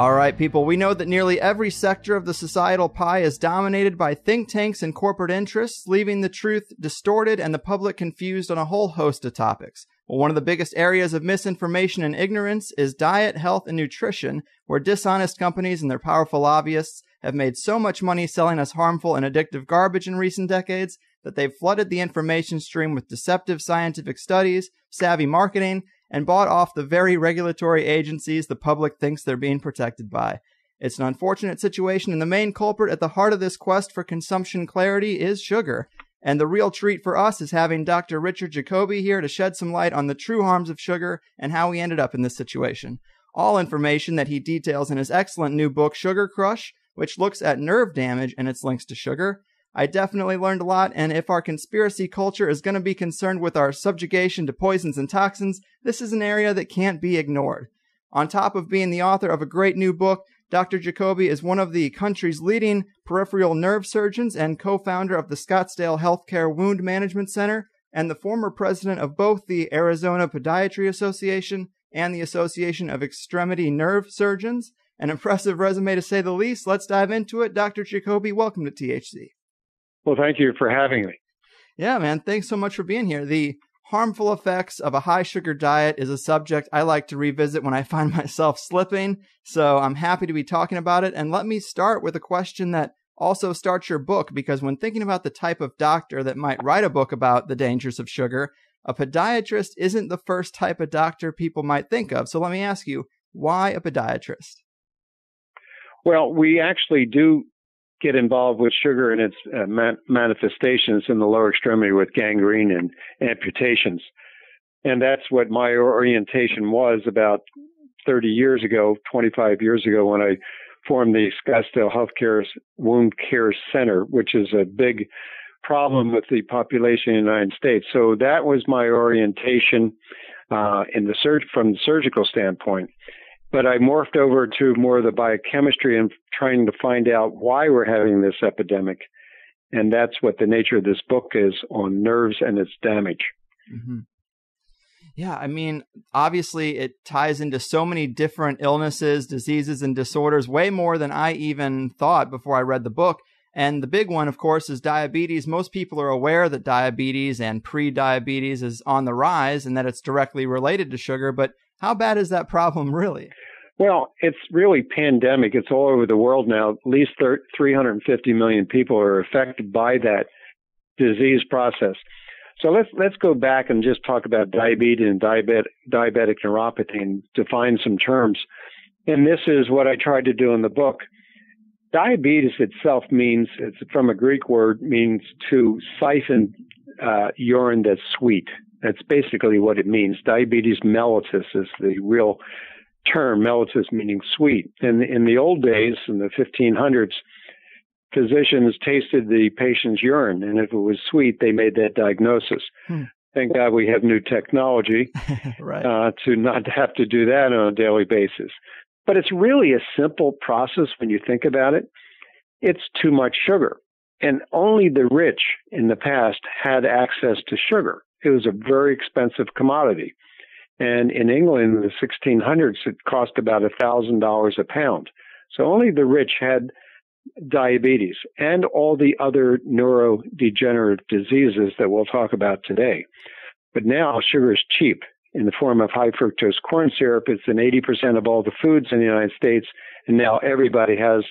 All right, people, we know that nearly every sector of the societal pie is dominated by think tanks and corporate interests, leaving the truth distorted and the public confused on a whole host of topics. Well, one of the biggest areas of misinformation and ignorance is diet, health, and nutrition, where dishonest companies and their powerful lobbyists have made so much money selling us harmful and addictive garbage in recent decades that they've flooded the information stream with deceptive scientific studies, savvy marketing, and bought off the very regulatory agencies the public thinks they're being protected by. It's an unfortunate situation, and the main culprit at the heart of this quest for consumption clarity is sugar. And the real treat for us is having Dr. Richard Jacoby here to shed some light on the true harms of sugar and how we ended up in this situation. All information that he details in his excellent new book, Sugar Crush, which looks at nerve damage and its links to sugar. I definitely learned a lot, and if our conspiracy culture is going to be concerned with our subjugation to poisons and toxins, this is an area that can't be ignored. On top of being the author of a great new book, Dr. Jacoby is one of the country's leading peripheral nerve surgeons and co founder of the Scottsdale Healthcare Wound Management Center, and the former president of both the Arizona Podiatry Association and the Association of Extremity Nerve Surgeons. An impressive resume to say the least. Let's dive into it. Dr. Jacoby, welcome to THC. Well, thank you for having me. Yeah, man. Thanks so much for being here. The harmful effects of a high sugar diet is a subject I like to revisit when I find myself slipping. So I'm happy to be talking about it. And let me start with a question that also starts your book, because when thinking about the type of doctor that might write a book about the dangers of sugar, a podiatrist isn't the first type of doctor people might think of. So let me ask you, why a podiatrist? Well, we actually do get involved with sugar and its uh, manifestations in the lower extremity with gangrene and amputations. And that's what my orientation was about 30 years ago, 25 years ago, when I formed the Scottsdale Healthcare Wound Care Center, which is a big problem with the population in the United States. So that was my orientation uh, in the surg- from the surgical standpoint but I morphed over to more of the biochemistry and trying to find out why we're having this epidemic. And that's what the nature of this book is on nerves and its damage. Mm-hmm. Yeah, I mean, obviously, it ties into so many different illnesses, diseases, and disorders, way more than I even thought before I read the book. And the big one, of course, is diabetes. Most people are aware that diabetes and pre diabetes is on the rise and that it's directly related to sugar, but how bad is that problem really? Well, it's really pandemic. It's all over the world now. At least 350 million people are affected by that disease process. So let's let's go back and just talk about diabetes and diabetic, diabetic neuropathy and define some terms. And this is what I tried to do in the book. Diabetes itself means it's from a Greek word means to siphon uh, urine that's sweet. That's basically what it means. Diabetes mellitus is the real term, mellitus meaning sweet. In, in the old days, in the 1500s, physicians tasted the patient's urine, and if it was sweet, they made that diagnosis. Hmm. Thank God we have new technology right. uh, to not have to do that on a daily basis. But it's really a simple process when you think about it. It's too much sugar. And only the rich in the past had access to sugar. It was a very expensive commodity. And in England in the 1600s, it cost about $1,000 a pound. So only the rich had diabetes and all the other neurodegenerative diseases that we'll talk about today. But now sugar is cheap in the form of high fructose corn syrup. It's in 80% of all the foods in the United States, and now everybody has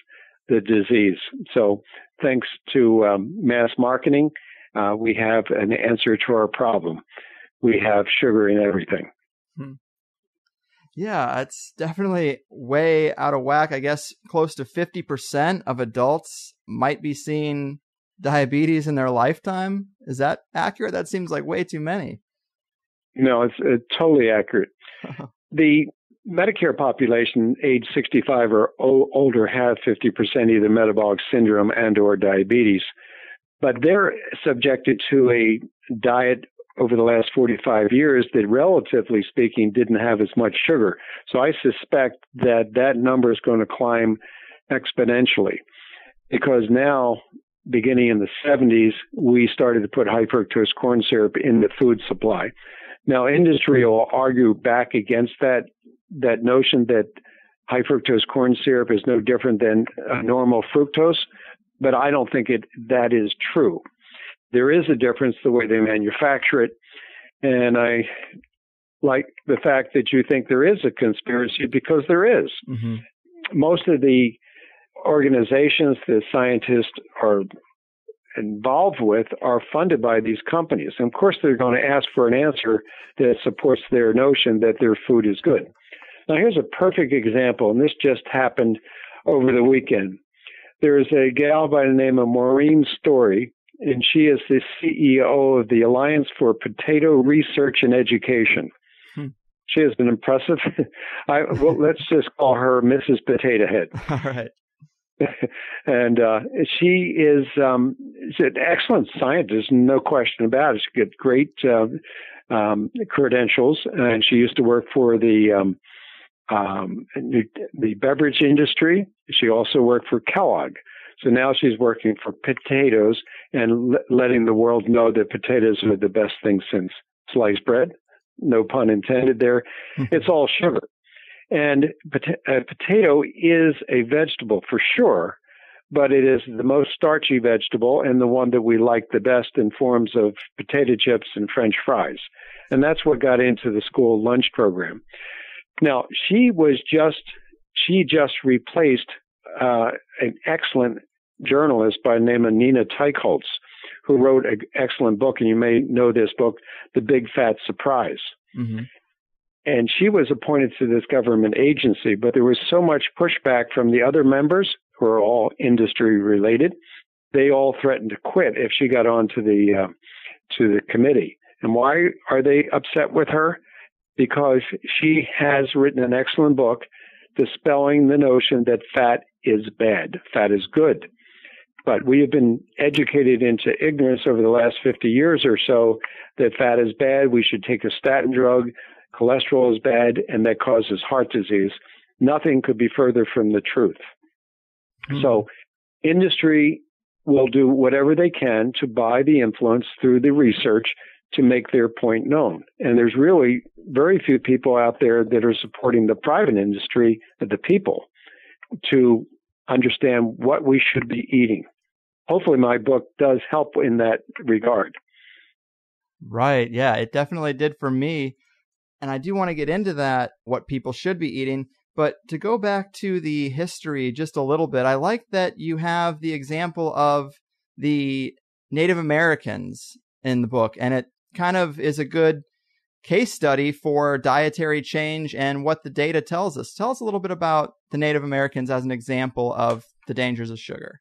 the disease. So thanks to um, mass marketing, uh, we have an answer to our problem. We have sugar in everything. Hmm. Yeah, it's definitely way out of whack. I guess close to 50% of adults might be seeing diabetes in their lifetime. Is that accurate? That seems like way too many. No, it's, it's totally accurate. the Medicare population age 65 or older have 50% either metabolic syndrome and or diabetes but they're subjected to a diet over the last 45 years that relatively speaking didn't have as much sugar. So I suspect that that number is going to climb exponentially because now beginning in the 70s we started to put high fructose corn syrup in the food supply. Now industry will argue back against that that notion that high fructose corn syrup is no different than normal fructose, but I don't think it that is true. There is a difference the way they manufacture it, and I like the fact that you think there is a conspiracy because there is. Mm-hmm. Most of the organizations that scientists are involved with are funded by these companies. And of course, they're going to ask for an answer that supports their notion that their food is good. Now, here's a perfect example, and this just happened over the weekend. There is a gal by the name of Maureen Storey, and she is the CEO of the Alliance for Potato Research and Education. Hmm. She has been impressive. I, well, let's just call her Mrs. Potato Head. All right. and uh, she is um, she's an excellent scientist, no question about it. She got great uh, um, credentials, and she used to work for the um, um, the beverage industry. She also worked for Kellogg. So now she's working for potatoes and letting the world know that potatoes are the best thing since sliced bread. No pun intended there. it's all sugar. And a potato is a vegetable for sure, but it is the most starchy vegetable and the one that we like the best in forms of potato chips and French fries. And that's what got into the school lunch program. Now, she was just, she just replaced uh, an excellent journalist by the name of Nina Teicholz, who wrote an excellent book, and you may know this book, The Big Fat Surprise. Mm-hmm. And she was appointed to this government agency, but there was so much pushback from the other members who are all industry related. They all threatened to quit if she got onto the uh, to the committee. And why are they upset with her? Because she has written an excellent book dispelling the notion that fat is bad, fat is good. But we have been educated into ignorance over the last 50 years or so that fat is bad. We should take a statin drug cholesterol is bad, and that causes heart disease. Nothing could be further from the truth. Mm-hmm. So, industry will do whatever they can to buy the influence through the research to make their point known. And there's really very few people out there that are supporting the private industry, the people, to understand what we should be eating. Hopefully, my book does help in that regard. Right. Yeah, it definitely did for me. And I do want to get into that, what people should be eating. But to go back to the history just a little bit, I like that you have the example of the Native Americans in the book. And it kind of is a good case study for dietary change and what the data tells us. Tell us a little bit about the Native Americans as an example of the dangers of sugar.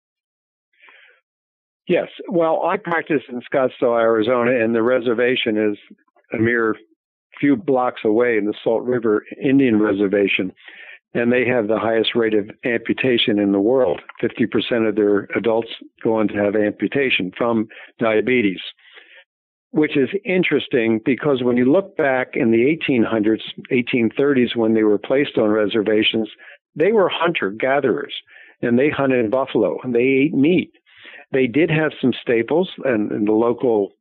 Yes. Well, I practice in Scottsdale, Arizona, and the reservation is a mere few blocks away in the Salt River Indian Reservation, and they have the highest rate of amputation in the world. 50% of their adults go on to have amputation from diabetes, which is interesting because when you look back in the 1800s, 1830s, when they were placed on reservations, they were hunter gatherers and they hunted buffalo and they ate meat. They did have some staples and, and the local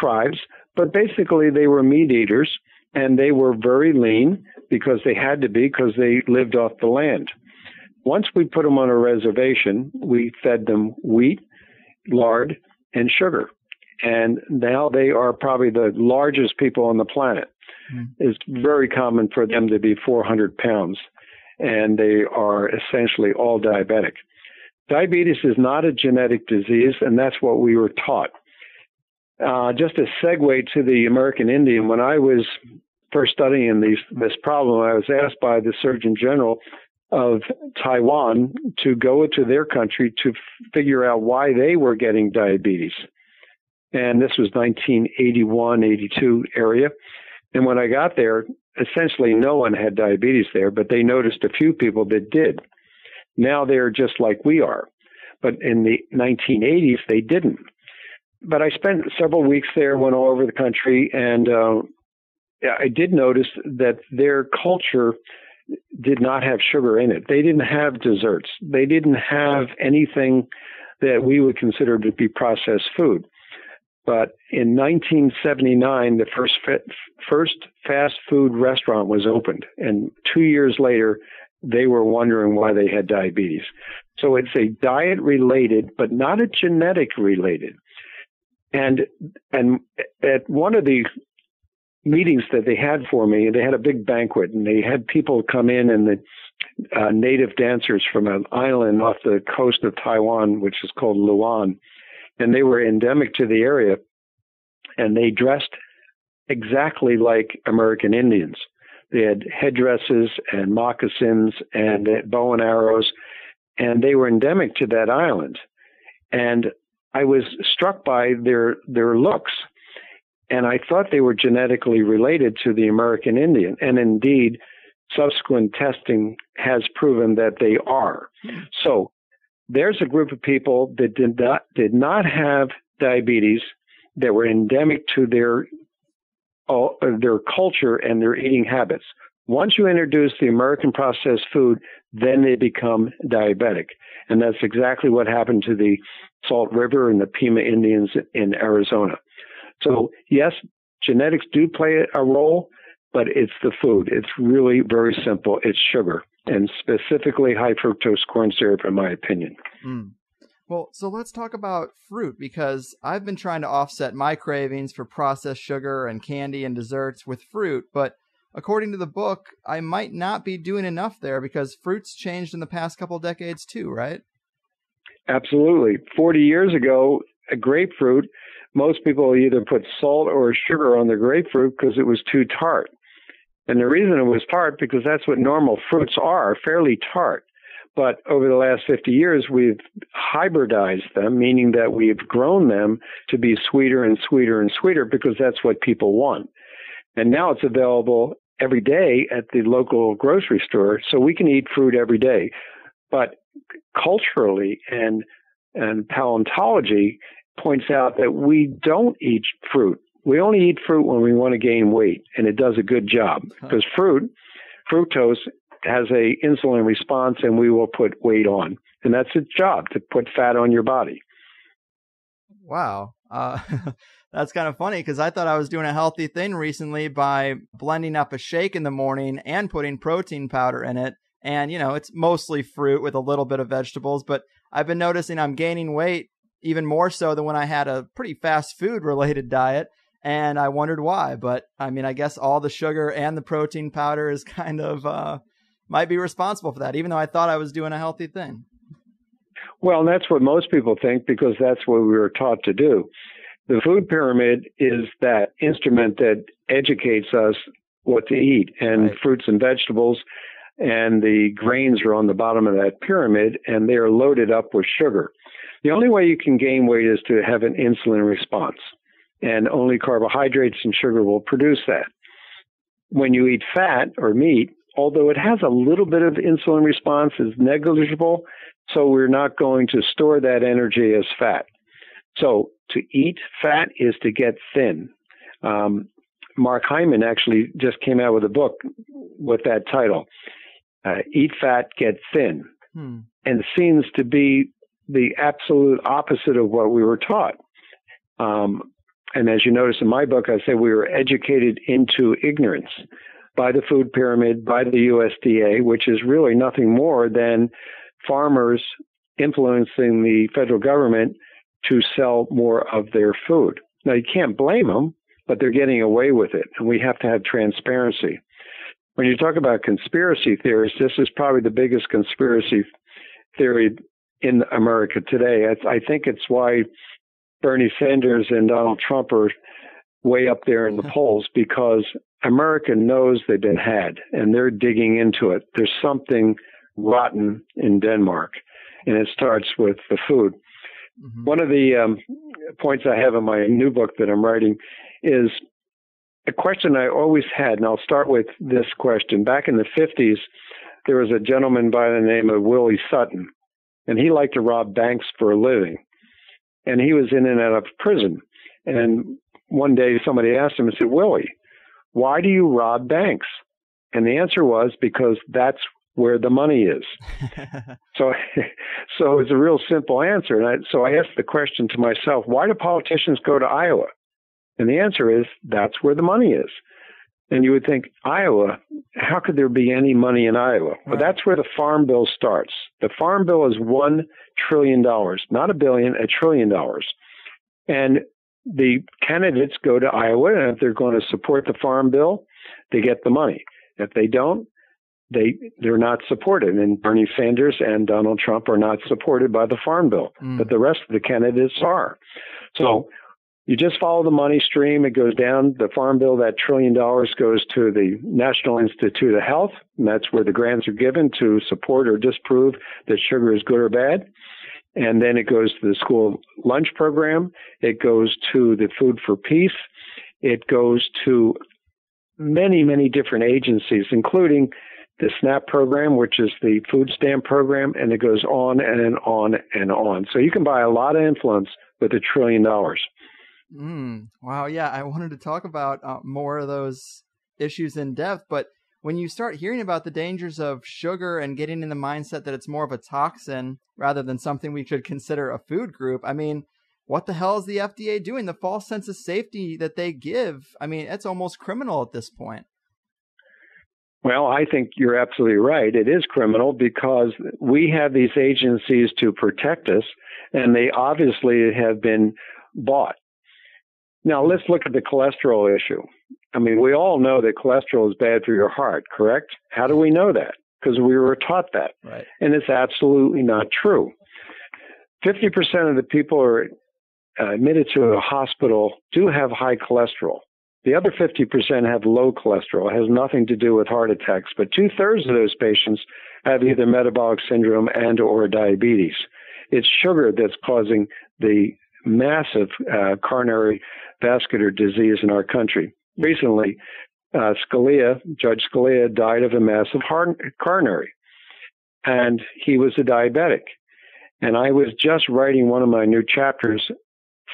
tribes, but basically they were meat eaters and they were very lean because they had to be because they lived off the land. Once we put them on a reservation, we fed them wheat, lard, and sugar. And now they are probably the largest people on the planet. Mm. It's very common for them to be 400 pounds, and they are essentially all diabetic. Diabetes is not a genetic disease, and that's what we were taught. Uh, just a segue to the American Indian, when I was first studying these, this problem, I was asked by the Surgeon General of Taiwan to go to their country to f- figure out why they were getting diabetes. And this was 1981, 82 area. And when I got there, essentially no one had diabetes there, but they noticed a few people that did. Now they're just like we are. But in the 1980s, they didn't but I spent several weeks there, went all over the country, and uh, I did notice that their culture did not have sugar in it. They didn't have desserts. They didn't have anything that we would consider to be processed food. But in 1979, the first first fast food restaurant was opened, and two years later, they were wondering why they had diabetes. So it's a diet related, but not a genetic related. And and at one of the meetings that they had for me, they had a big banquet, and they had people come in and the uh, native dancers from an island off the coast of Taiwan, which is called Luan, and they were endemic to the area, and they dressed exactly like American Indians. They had headdresses and moccasins and bow and arrows, and they were endemic to that island. And I was struck by their their looks, and I thought they were genetically related to the American Indian. And indeed, subsequent testing has proven that they are. Hmm. So there's a group of people that did not did not have diabetes that were endemic to their their culture and their eating habits. Once you introduce the American processed food, then they become diabetic. And that's exactly what happened to the Salt River and the Pima Indians in Arizona. So, yes, genetics do play a role, but it's the food. It's really very simple. It's sugar, and specifically high fructose corn syrup, in my opinion. Mm. Well, so let's talk about fruit because I've been trying to offset my cravings for processed sugar and candy and desserts with fruit, but according to the book, I might not be doing enough there because fruit's changed in the past couple decades too, right? Absolutely. 40 years ago, a grapefruit, most people either put salt or sugar on the grapefruit because it was too tart. And the reason it was tart because that's what normal fruits are, fairly tart. But over the last 50 years, we've hybridized them, meaning that we've grown them to be sweeter and sweeter and sweeter because that's what people want. And now it's available every day at the local grocery store, so we can eat fruit every day. But culturally and and paleontology points out that we don't eat fruit. We only eat fruit when we want to gain weight, and it does a good job because fruit, fructose has a insulin response, and we will put weight on, and that's its job to put fat on your body. Wow. Uh, that's kind of funny because I thought I was doing a healthy thing recently by blending up a shake in the morning and putting protein powder in it. And, you know, it's mostly fruit with a little bit of vegetables, but I've been noticing I'm gaining weight even more so than when I had a pretty fast food related diet. And I wondered why. But I mean, I guess all the sugar and the protein powder is kind of, uh, might be responsible for that, even though I thought I was doing a healthy thing. Well, that's what most people think because that's what we were taught to do. The food pyramid is that instrument that educates us what to eat, and right. fruits and vegetables and the grains are on the bottom of that pyramid and they are loaded up with sugar. The only way you can gain weight is to have an insulin response, and only carbohydrates and sugar will produce that. When you eat fat or meat, although it has a little bit of insulin response, is negligible, so we're not going to store that energy as fat. So to eat fat is to get thin. Um, Mark Hyman actually just came out with a book with that title, uh, Eat Fat, Get Thin. Hmm. And seems to be the absolute opposite of what we were taught. Um, and as you notice in my book, I say we were educated into ignorance by the food pyramid, by the USDA, which is really nothing more than farmers influencing the federal government to sell more of their food. Now, you can't blame them, but they're getting away with it, and we have to have transparency. When you talk about conspiracy theories, this is probably the biggest conspiracy theory in America today. I, I think it's why Bernie Sanders and Donald Trump are way up there in the polls because America knows they've been had and they're digging into it. There's something rotten in Denmark, and it starts with the food. Mm-hmm. One of the um, points I have in my new book that I'm writing is a question I always had, and I'll start with this question. Back in the 50s, there was a gentleman by the name of Willie Sutton, and he liked to rob banks for a living. And he was in and out of prison. And one day somebody asked him and said, Willie, why do you rob banks? And the answer was because that's where the money is. so, so it's a real simple answer. And I, so I asked the question to myself, why do politicians go to Iowa? And the answer is that's where the money is. And you would think, Iowa, how could there be any money in Iowa? Well, that's where the Farm Bill starts. The Farm Bill is $1 trillion, not a billion, a trillion dollars. And the candidates go to Iowa, and if they're going to support the Farm Bill, they get the money. If they don't, they they're not supported. And Bernie Sanders and Donald Trump are not supported by the Farm Bill, mm. but the rest of the candidates are. So you just follow the money stream. It goes down the farm bill. That trillion dollars goes to the National Institute of Health, and that's where the grants are given to support or disprove that sugar is good or bad. And then it goes to the school lunch program. It goes to the Food for Peace. It goes to many, many different agencies, including the SNAP program, which is the food stamp program, and it goes on and on and on. So you can buy a lot of influence with a trillion dollars. Mm, wow. Yeah. I wanted to talk about uh, more of those issues in depth, but when you start hearing about the dangers of sugar and getting in the mindset that it's more of a toxin rather than something we should consider a food group, I mean, what the hell is the FDA doing? The false sense of safety that they give, I mean, it's almost criminal at this point. Well, I think you're absolutely right. It is criminal because we have these agencies to protect us, and they obviously have been bought. Now, let's look at the cholesterol issue. I mean, we all know that cholesterol is bad for your heart, correct? How do we know that? Because we were taught that. Right. And it's absolutely not true. 50% of the people who are uh, admitted to a hospital do have high cholesterol. The other 50% have low cholesterol. It has nothing to do with heart attacks, but two thirds of those patients have either metabolic syndrome and or diabetes. It's sugar that's causing the massive uh, coronary vascular disease in our country. Recently, uh, Scalia, Judge Scalia, died of a massive heart coronary, and he was a diabetic. And I was just writing one of my new chapters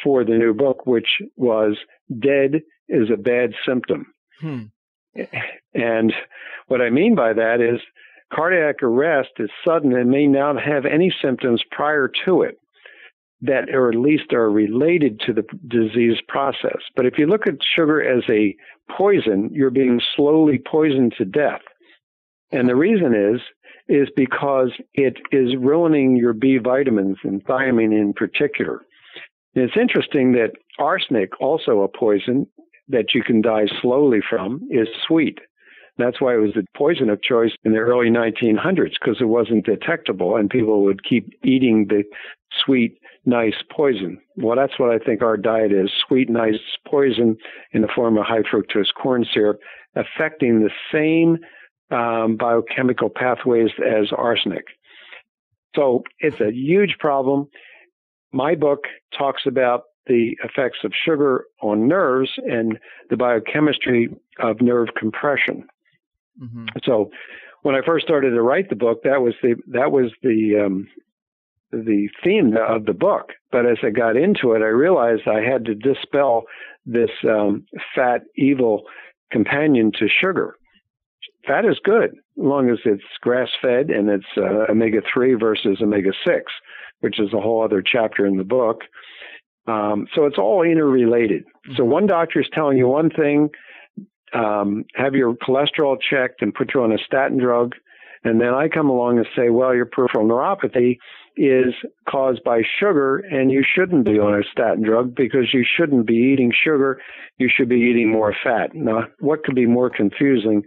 for the new book, which was Dead is a Bad Symptom. Hmm. And what I mean by that is cardiac arrest is sudden and may not have any symptoms prior to it that or at least are related to the disease process. But if you look at sugar as a poison, you're being slowly poisoned to death. And the reason is is because it is ruining your B vitamins and thiamine in particular. And it's interesting that arsenic, also a poison that you can die slowly from, is sweet. That's why it was the poison of choice in the early 1900s because it wasn't detectable and people would keep eating the sweet, nice poison. Well, that's what I think our diet is sweet, nice poison in the form of high fructose corn syrup, affecting the same um, biochemical pathways as arsenic. So it's a huge problem. My book talks about the effects of sugar on nerves and the biochemistry of nerve compression. Mm-hmm. So when I first started to write the book, that was the that was the um, the theme of the book. But as I got into it, I realized I had to dispel this um, fat, evil companion to sugar. Fat is good, as long as it's grass fed and it's uh, omega 3 versus omega 6, which is a whole other chapter in the book. Um, so it's all interrelated. Mm-hmm. So one doctor is telling you one thing, um, have your cholesterol checked and put you on a statin drug. And then I come along and say, well, your peripheral neuropathy is caused by sugar and you shouldn't be on a statin drug because you shouldn't be eating sugar. You should be eating more fat. Now, what could be more confusing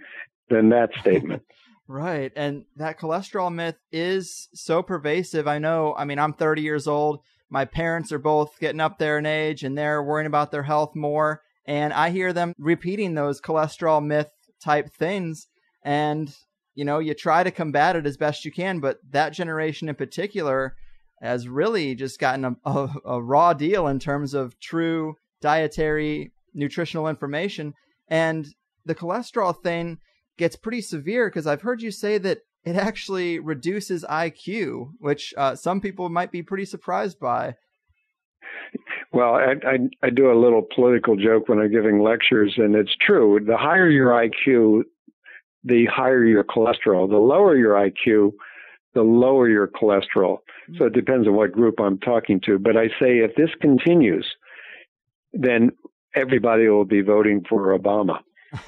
than that statement? right. And that cholesterol myth is so pervasive. I know, I mean, I'm 30 years old. My parents are both getting up there in age and they're worrying about their health more. And I hear them repeating those cholesterol myth type things. And you know, you try to combat it as best you can, but that generation in particular has really just gotten a, a, a raw deal in terms of true dietary nutritional information. And the cholesterol thing gets pretty severe because I've heard you say that it actually reduces IQ, which uh, some people might be pretty surprised by. Well, I, I, I do a little political joke when I'm giving lectures, and it's true. The higher your IQ, the higher your cholesterol. The lower your IQ, the lower your cholesterol. Mm-hmm. So it depends on what group I'm talking to. But I say if this continues, then everybody will be voting for Obama.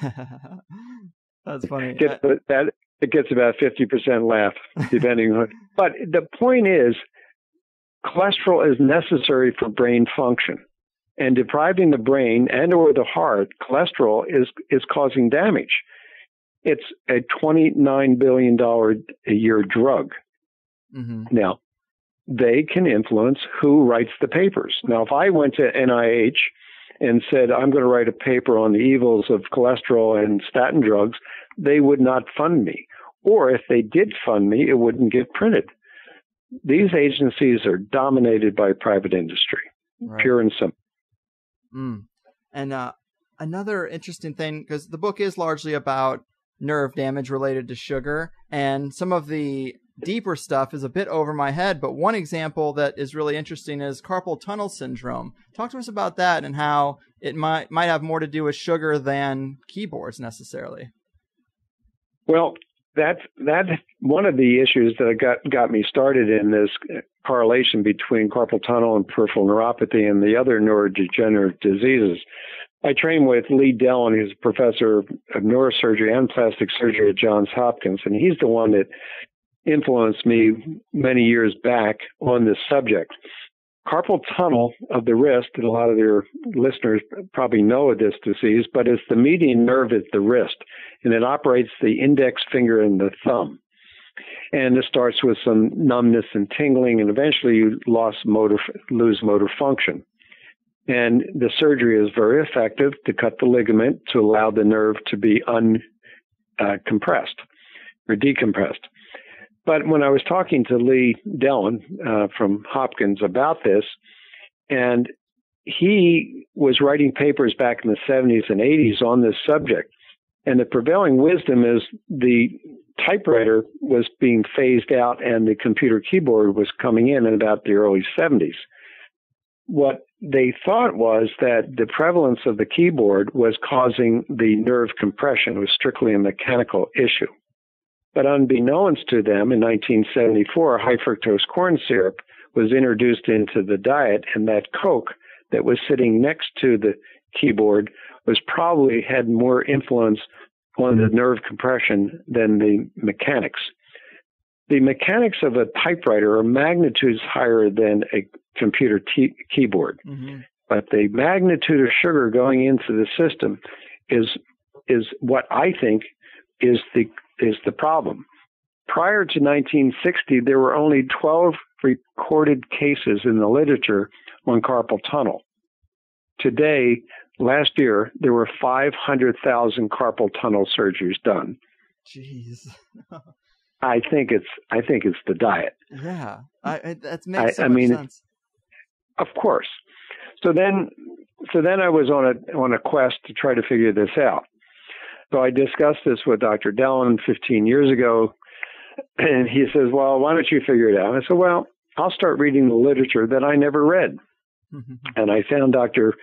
That's funny. It gets, that it gets about fifty percent laugh, depending on. But the point is, cholesterol is necessary for brain function, and depriving the brain and or the heart cholesterol is is causing damage. It's a twenty nine billion dollar a year drug. Mm-hmm. Now, they can influence who writes the papers. Now, if I went to NIH and said, I'm going to write a paper on the evils of cholesterol and statin drugs, they would not fund me. Or if they did fund me, it wouldn't get printed. These agencies are dominated by private industry, right. pure and simple. Mm. And uh, another interesting thing, because the book is largely about nerve damage related to sugar, and some of the deeper stuff is a bit over my head, but one example that is really interesting is carpal tunnel syndrome. Talk to us about that and how it might might have more to do with sugar than keyboards necessarily. Well, that's that's one of the issues that got got me started in this correlation between carpal tunnel and peripheral neuropathy and the other neurodegenerative diseases. I train with Lee Dellon, who's a professor of neurosurgery and plastic surgery at Johns Hopkins, and he's the one that influenced me many years back on this subject. Carpal tunnel of the wrist, and a lot of your listeners probably know of this disease, but it's the median nerve at the wrist, and it operates the index finger and the thumb. And it starts with some numbness and tingling, and eventually you motor, lose motor function. And the surgery is very effective to cut the ligament to allow the nerve to be uncompressed uh, or decompressed. But when I was talking to Lee Dellon uh, from Hopkins about this, and he was writing papers back in the 70s and 80s on this subject, and the prevailing wisdom is the typewriter was being phased out and the computer keyboard was coming in in about the early 70s. What they thought was that the prevalence of the keyboard was causing the nerve compression, it was strictly a mechanical issue. But unbeknownst to them, in 1974, high fructose corn syrup was introduced into the diet, and that Coke that was sitting next to the keyboard was probably had more influence on the nerve compression than the mechanics. The mechanics of a typewriter are magnitudes higher than a computer t- keyboard, mm-hmm. but the magnitude of sugar going into the system is is what I think is the is the problem. Prior to 1960, there were only 12 recorded cases in the literature on carpal tunnel. Today, last year, there were 500,000 carpal tunnel surgeries done. Jeez. I think it's I think it's the diet. Yeah, I, that makes I, so I mean, sense. Of course. So then, so then I was on a on a quest to try to figure this out. So I discussed this with Dr. Dellon 15 years ago, and he says, Well, why don't you figure it out? I said, Well, I'll start reading the literature that I never read. Mm-hmm. and I found Dr.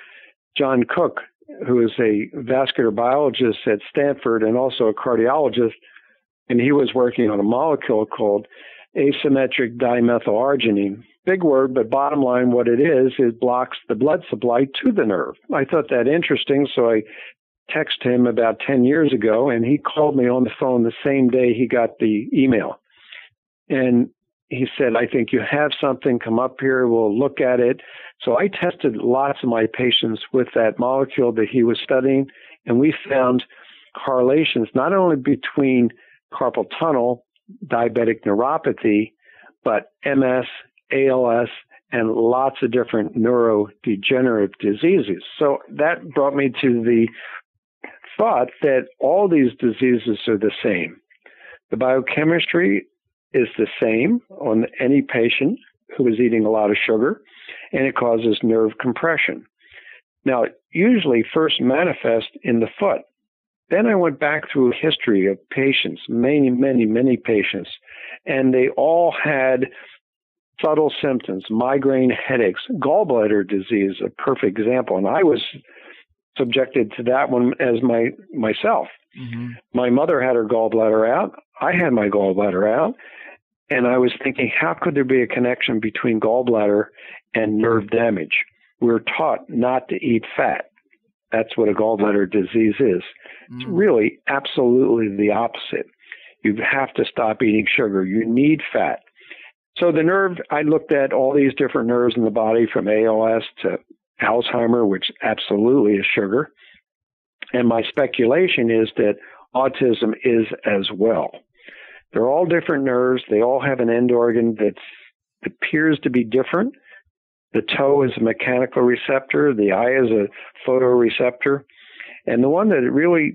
John Cooke, who is a vascular biologist at Stanford and also a cardiologist, and he was working on a molecule called asymmetric dimethylarginine. Big word, but bottom line, what it is, it blocks the blood supply to the nerve. I thought that interesting, so I text him about 10 years ago, and he called me on the phone the same day he got the email. And he said, I think you have something, come up here, we'll look at it. So I tested lots of my patients with that molecule that he was studying, and we found correlations not only between carpal tunnel, diabetic neuropathy, but MS, ALS, and lots of different neurodegenerative diseases. So that brought me to the thought that all these diseases are the same. The biochemistry is the same on any patient who is eating a lot of sugar, and it causes nerve compression. Now, it usually first manifests in the foot. Then I went back through a history of patients, many, many, many patients, and they all had subtle symptoms, migraine headaches, gallbladder disease, a perfect example. And I was subjected to that one as my myself. Mm-hmm. My mother had her gallbladder out. I had my gallbladder out. And I was thinking, how could there be a connection between gallbladder and nerve damage? We we're taught not to eat fat. That's what a gallbladder disease is. Mm. It's really absolutely the opposite. You have to stop eating sugar. You need fat. So the nerve, I looked at all these different nerves in the body from ALS to Alzheimer, which absolutely is sugar. And my speculation is that autism is as well. They're all different nerves. They all have an end organ that appears to be different. The toe is a mechanical receptor. The eye is a photoreceptor. And the one that really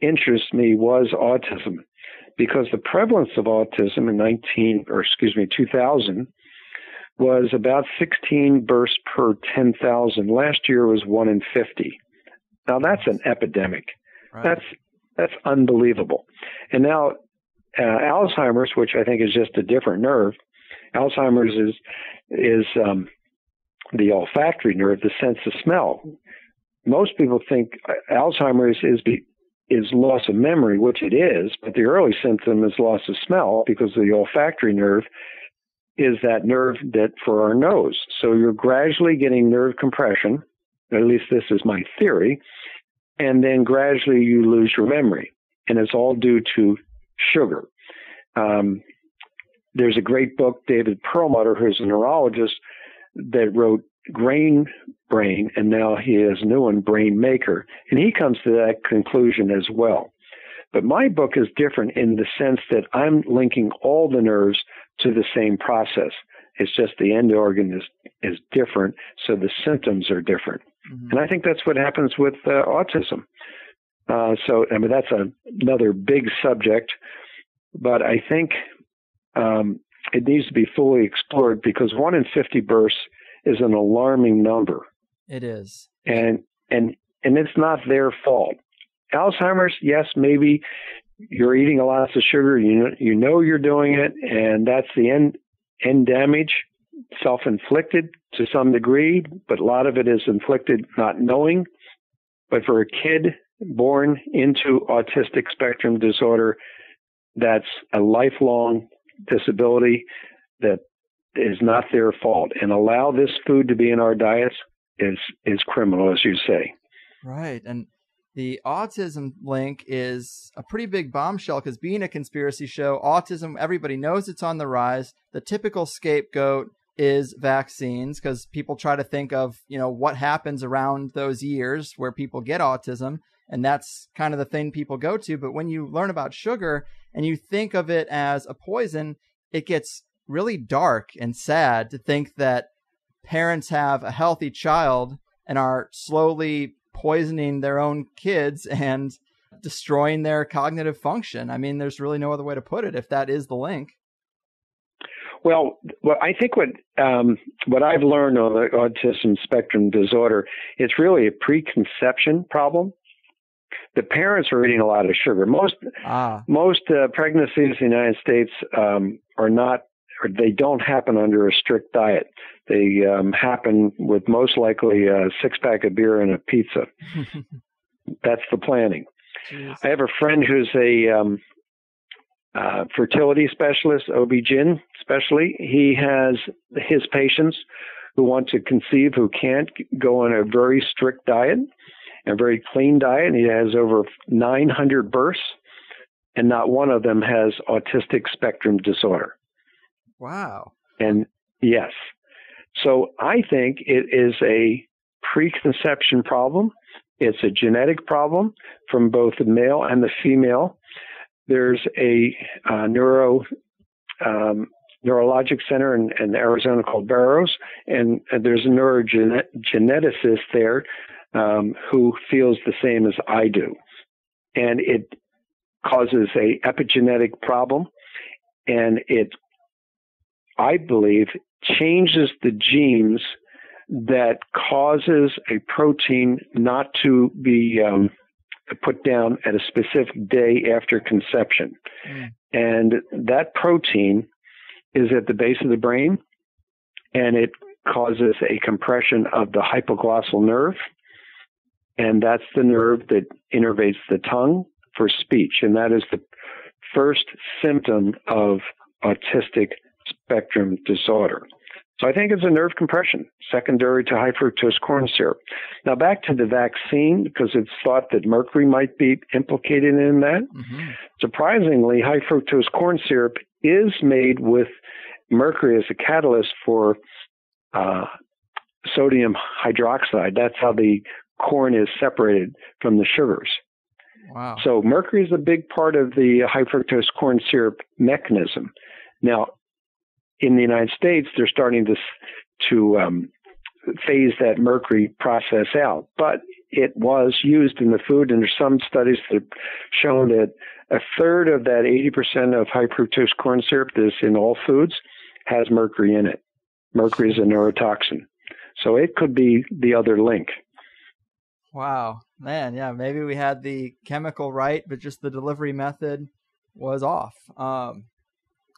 interests me was autism because the prevalence of autism in 19 or excuse me 2000 was about 16 bursts per 10,000. Last year was 1 in 50. Now that's an epidemic. Right. That's that's unbelievable. And now uh, Alzheimer's, which I think is just a different nerve, Alzheimer's is is um, the olfactory nerve, the sense of smell. Most people think Alzheimer's is be, is loss of memory, which it is, but the early symptom is loss of smell because the olfactory nerve is that nerve that for our nose. So you're gradually getting nerve compression, at least this is my theory, and then gradually you lose your memory. And it's all due to sugar. Um, there's a great book, David Perlmutter, who's a neurologist, that wrote Grain Brain, and now he has a new one, Brain Maker. And he comes to that conclusion as well. But my book is different in the sense that I'm linking all the nerves to the same process. It's just the end organ is, is different, so the symptoms are different. Mm-hmm. And I think that's what happens with uh, autism. Uh, so, I mean, that's a, another big subject, but I think um, it needs to be fully explored because one in 50 births is an alarming number. It is. And, and, and it's not their fault. Alzheimer's, yes, maybe you're eating a lot of sugar, you know, you know you're doing it, and that's the end, end damage, self inflicted to some degree, but a lot of it is inflicted not knowing. But for a kid born into autistic spectrum disorder, that's a lifelong disability that is not their fault. And allow this food to be in our diets is is criminal, as you say. Right. And the autism link is a pretty big bombshell because being a conspiracy show, autism, everybody knows it's on the rise. The typical scapegoat is vaccines because people try to think of, you know, what happens around those years where people get autism. And that's kind of the thing people go to. But when you learn about sugar and you think of it as a poison, it gets really dark and sad to think that parents have a healthy child and are slowly poisoning their own kids and destroying their cognitive function. I mean, there's really no other way to put it if that is the link. Well, well, I think what um, what I've learned on the autism spectrum disorder, it's really a preconception problem. The parents are eating a lot of sugar. Most ah. most uh, pregnancies in the United States um, are not, or they don't happen under a strict diet. They um, happen with most likely a six pack of beer and a pizza. That's the planning. Jeez. I have a friend who's a um, uh, fertility specialist, OB-GYN especially. He has his patients who want to conceive who can't go on a very strict diet, a very clean diet. He has over 900 births, and not one of them has autistic spectrum disorder. Wow. And yes, so I think it is a preconception problem. It's a genetic problem from both the male and the female. There's a uh, neuro um, neurologic center in, in, Arizona called Barrows, and, and there's a neurogeneticist there um, who feels the same as I do, and it causes a epigenetic problem, and it, I believe, changes the genes that causes a protein not to be um, put down at a specific day after conception. Mm. And that protein is at the base of the brain and it causes a compression of the hypoglossal nerve. And that's the nerve that innervates the tongue for speech. And that is the first symptom of autistic spectrum disorder. So I think it's a nerve compression secondary to high fructose corn syrup. Now back to the vaccine because it's thought that mercury might be implicated in that. Mm-hmm. Surprisingly, high fructose corn syrup is made with mercury as a catalyst for uh, sodium hydroxide. That's how the corn is separated from the sugars. Wow. So mercury is a big part of the high fructose corn syrup mechanism. Now, in the United States, they're starting to to um, phase that mercury process out, but it was used in the food, and there's some studies that have shown that a third of that 80% of high fructose corn syrup that's in all foods has mercury in it. Mercury is a neurotoxin, so it could be the other link. Wow, man, yeah, maybe we had the chemical right, but just the delivery method was off. Um,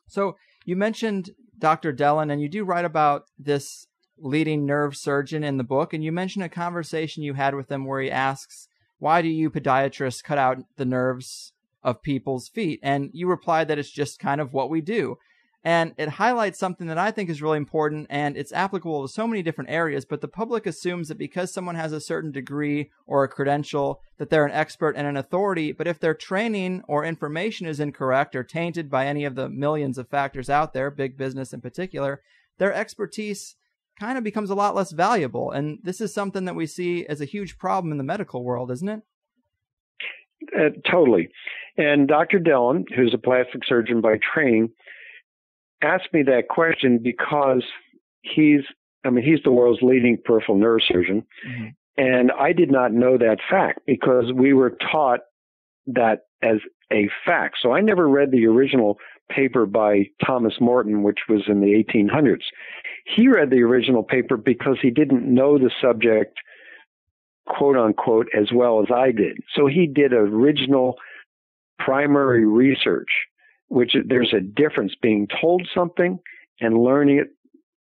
so you mentioned Dr. Dellon, and you do write about this leading nerve surgeon in the book, and you mention a conversation you had with him where he asks, "Why do you podiatrists cut out the nerves of people's feet?" And you replied that it's just kind of what we do. And it highlights something that I think is really important and it's applicable to so many different areas. But the public assumes that because someone has a certain degree or a credential, that they're an expert and an authority. But if their training or information is incorrect or tainted by any of the millions of factors out there, big business in particular, their expertise kind of becomes a lot less valuable. And this is something that we see as a huge problem in the medical world, isn't it? Uh, totally. And Dr. Dellon, who's a plastic surgeon by training, asked me that question because he's, I mean, he's the world's leading peripheral nerve surgeon. Mm-hmm. And I did not know that fact because we were taught that as a fact. So I never read the original paper by Thomas Morton, which was in the 1800s. He read the original paper because he didn't know the subject, quote unquote, as well as I did. So he did original primary research which there's a difference being told something and learning it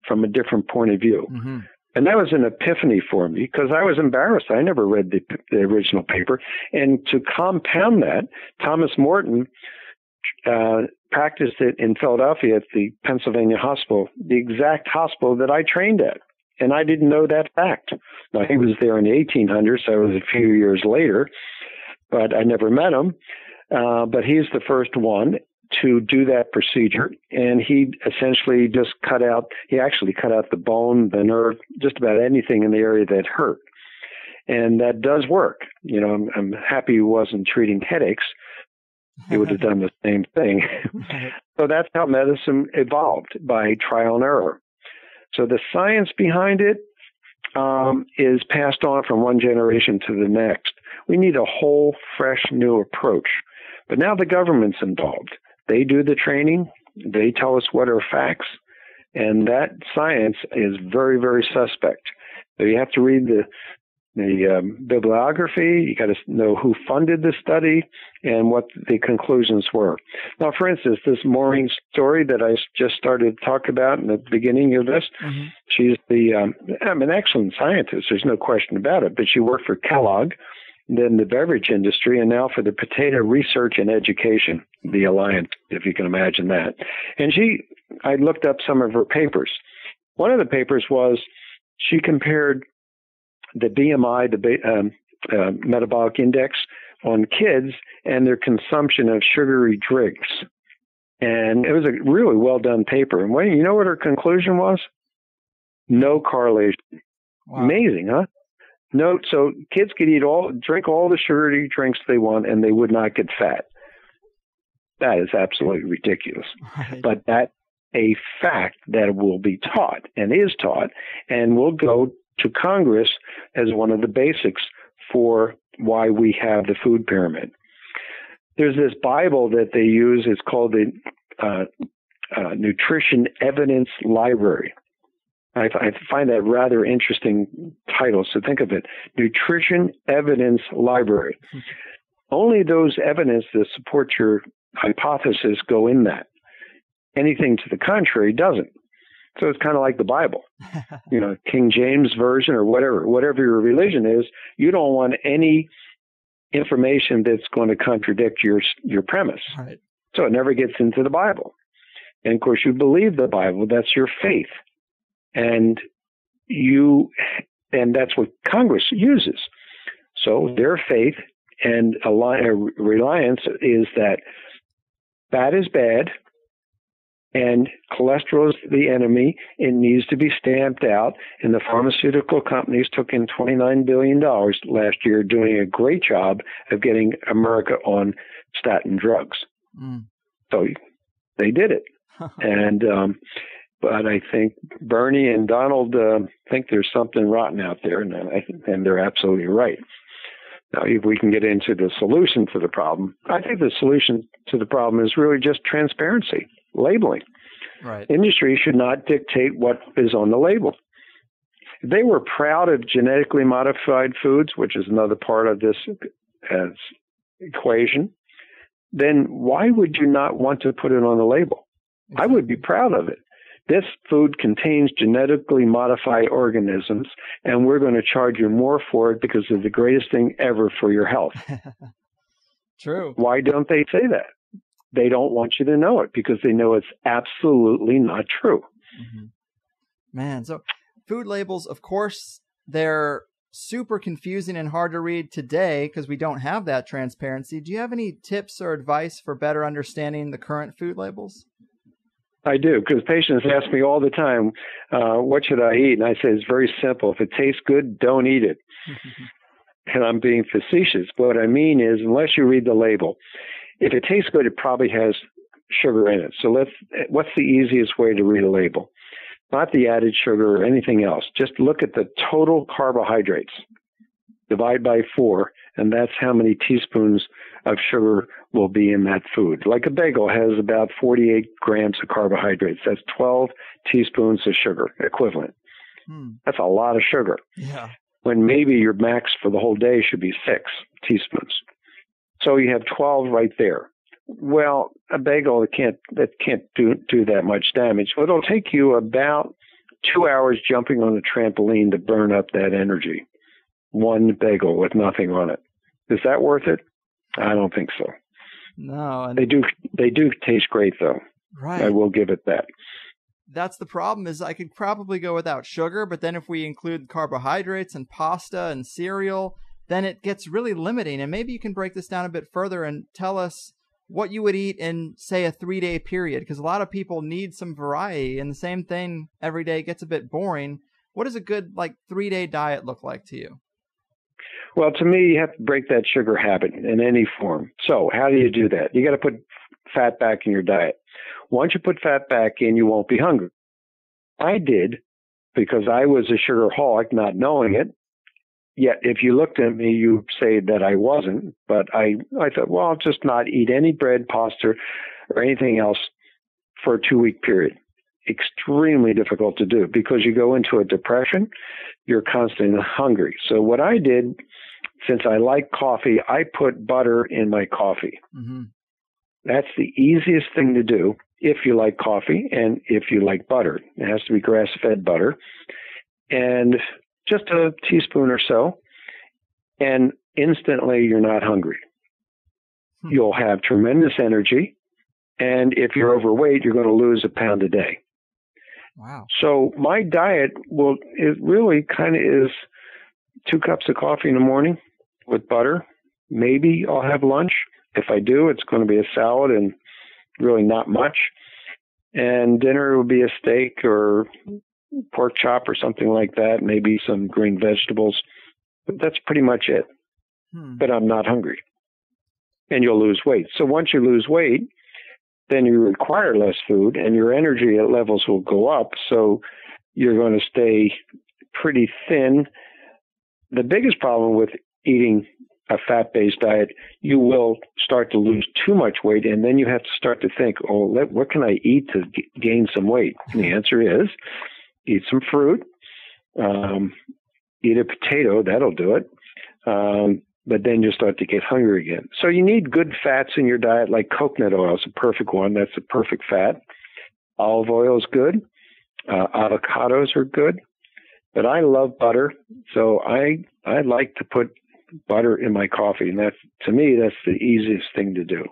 from a different point of view. Mm-hmm. And that was an epiphany for me because I was embarrassed. I never read the, the original paper. And to compound that, Thomas Morton uh, practiced it in Philadelphia at the Pennsylvania Hospital, the exact hospital that I trained at. And I didn't know that fact. Now, he was there in the 1800s, so it was a few years later, but I never met him. Uh, but he's the first one to do that procedure. And he essentially just cut out, he actually cut out the bone, the nerve, just about anything in the area that hurt. And that does work. You know, I'm, I'm happy he wasn't treating headaches. He would have done the same thing. so that's how medicine evolved by trial and error. So the science behind it um, is passed on from one generation to the next. We need a whole, fresh, new approach. But now the government's involved. They do the training, they tell us what are facts, and that science is very, very suspect. So you have to read the the um, bibliography. You got to know who funded the study and what the conclusions were. Now, for instance, this Maureen Storey that I just started to talk about in the beginning of this, mm-hmm. she's the um, I'm an excellent scientist. There's no question about it. But she worked for Kellogg, then the beverage industry, and now for the Potato Research and Education, the Alliance, if you can imagine that. And she, I looked up some of her papers. One of the papers was she compared the BMI, the um, uh, metabolic index, on kids and their consumption of sugary drinks. And it was a really well done paper. And when, you know what her conclusion was? No correlation. Wow. Amazing, huh? No, so kids could eat all, drink all the sugary drinks they want, and they would not get fat. That is absolutely ridiculous. Right. But that a fact that will be taught and is taught, and will go to Congress as one of the basics for why we have the food pyramid. There's this Bible that they use. It's called the uh, uh, Nutrition Evidence Library. I, I find that rather interesting title. So think of it Nutrition Evidence Library. Only those evidence that support your hypothesis go in that. Anything to the contrary doesn't. So it's kind of like the Bible, you know, King James version or whatever, whatever your religion is. You don't want any information that's going to contradict your your premise. Right. So it never gets into the Bible. And of course, you believe the Bible. That's your faith. And you, and that's what Congress uses. So their faith and reliance is that fat is bad and cholesterol is the enemy. It needs to be stamped out. And the pharmaceutical companies took in $29 billion last year, doing a great job of getting America on statin drugs. Mm. So they did it. and, um, but I think Bernie and Donald uh, think there's something rotten out there, and, and they're absolutely right. Now, if we can get into the solution to the problem, I think the solution to the problem is really just transparency, labeling. Right. Industry should not dictate what is on the label. If they were proud of genetically modified foods, which is another part of this uh, equation, then why would you not want to put it on the label? I would be proud of it. This food contains genetically modified organisms, and we're going to charge you more for it because it's the greatest thing ever for your health. True. Why don't they say that? They don't want you to know it because they know it's absolutely not true. Mm-hmm. Man, so food labels, of course, they're super confusing and hard to read today because we don't have that transparency. Do you have any tips or advice for better understanding the current food labels? I do because patients ask me all the time, uh, "What should I eat?" And I say it's very simple. If it tastes good, don't eat it. and I'm being facetious. But what I mean is, unless you read the label, if it tastes good, it probably has sugar in it. So let's. What's the easiest way to read a label? Not the added sugar or anything else. Just look at the total carbohydrates. Divide by four, and that's how many teaspoons of sugar will be in that food. Like a bagel has about 48 grams of carbohydrates. That's 12 teaspoons of sugar equivalent. Hmm. That's a lot of sugar. Yeah. When maybe your max for the whole day should be six teaspoons. So you have 12 right there. Well, a bagel that can't that can't do do that much damage. Well, it'll take you about two hours jumping on a trampoline to burn up that energy. One bagel with nothing on it. Is that worth it? I don't think so. No, they do. They do taste great, though. Right. I will give it that. That's the problem. Is I could probably go without sugar, but then if we include carbohydrates and pasta and cereal, then it gets really limiting. And maybe you can break this down a bit further and tell us what you would eat in, say, a three day period, because a lot of people need some variety, and the same thing every day gets a bit boring. What does a good like three day diet look like to you? Well, to me, you have to break that sugar habit in any form. So, how do you do that? You got to put fat back in your diet. Once you put fat back in, you won't be hungry. I did because I was a sugar holic, not knowing it. Yet, if you looked at me, you'd say that I wasn't. But I, I thought, well, I'll just not eat any bread, pasta, or anything else for a two week period extremely difficult to do because you go into a depression, you're constantly hungry. So what I did, since I like coffee, I put butter in my coffee. Mm-hmm. That's the easiest thing to do if you like coffee and if you like butter. It has to be grass fed butter. And just a teaspoon or so, and instantly you're not hungry. Hmm. You'll have tremendous energy. And if you're overweight, you're going to lose a pound a day. Wow. So my diet will it really kind of is two cups of coffee in the morning with butter. Maybe I'll have lunch. If I do, it's going to be a salad and really not much. And dinner will be a steak or pork chop or something like that, maybe some green vegetables. But that's pretty much it. Hmm. But I'm not hungry. And you'll lose weight. So once you lose weight, then you require less food and your energy levels will go up. So you're going to stay pretty thin. The biggest problem with eating a fat based diet, you will start to lose too much weight, and then you have to start to think, oh, let, what can I eat to g- gain some weight? And the answer is eat some fruit, um, eat a potato, that'll do it. Um, but then you start to get hungry again. So you need good fats in your diet, like coconut oil is a perfect one. That's a perfect fat. Olive oil is good. Uh, avocados are good. But I love butter, so I I like to put butter in my coffee, and that's to me that's the easiest thing to do.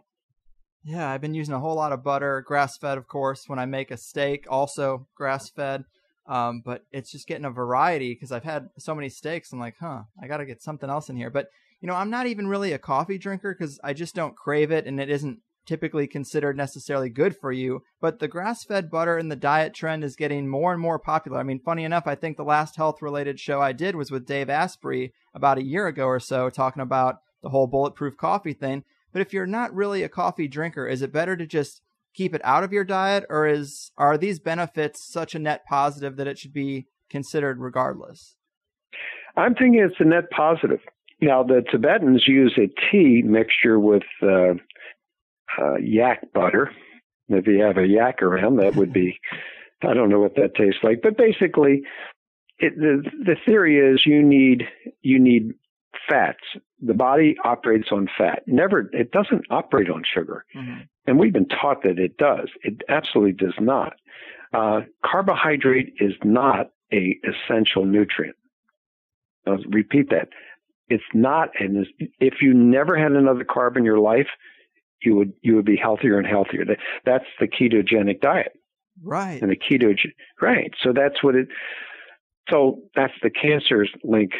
Yeah, I've been using a whole lot of butter, grass fed, of course. When I make a steak, also grass fed. Um, but it's just getting a variety because I've had so many steaks. I'm like, huh, I got to get something else in here. But you know, I'm not even really a coffee drinker because I just don't crave it, and it isn't typically considered necessarily good for you. But the grass-fed butter in the diet trend is getting more and more popular. I mean, funny enough, I think the last health-related show I did was with Dave Asprey about a year ago or so, talking about the whole bulletproof coffee thing. But if you're not really a coffee drinker, is it better to just keep it out of your diet, or is are these benefits such a net positive that it should be considered regardless? I'm thinking it's a net positive. Now, the Tibetans use a tea mixture with uh, uh, yak butter. If you have a yak around, that would be, I don't know what that tastes like, but basically, it, the the theory is you need you need fats. The body operates on fat. Never, it doesn't operate on sugar. Mm-hmm. And we've been taught that it does. It absolutely does not. Uh, carbohydrate is not a essential nutrient. I'll repeat that. It's not, and if you never had another carb in your life, you would you would be healthier and healthier. That's the ketogenic diet, right? And the keto, right? So that's what it. So that's the cancer's link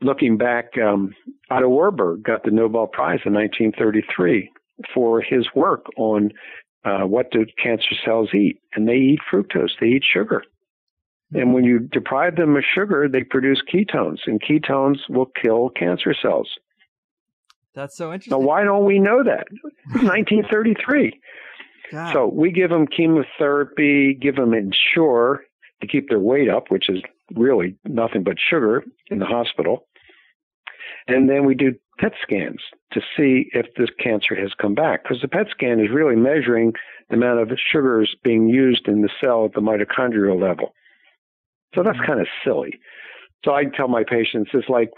looking back, um, Otto Warburg got the Nobel Prize in 1933 for his work on uh, what do cancer cells eat, and they eat fructose, they eat sugar. And when you deprive them of sugar, they produce ketones, and ketones will kill cancer cells. That's so interesting. Now, why don't we know that? 1933. God. So we give them chemotherapy, give them Ensure to keep their weight up, which is really nothing but sugar in the hospital. And then we do PET scans to see if this cancer has come back. Because the PET scan is really measuring the amount of sugars being used in the cell at the mitochondrial level. So that's mm-hmm. kind of silly. So I tell my patients it's like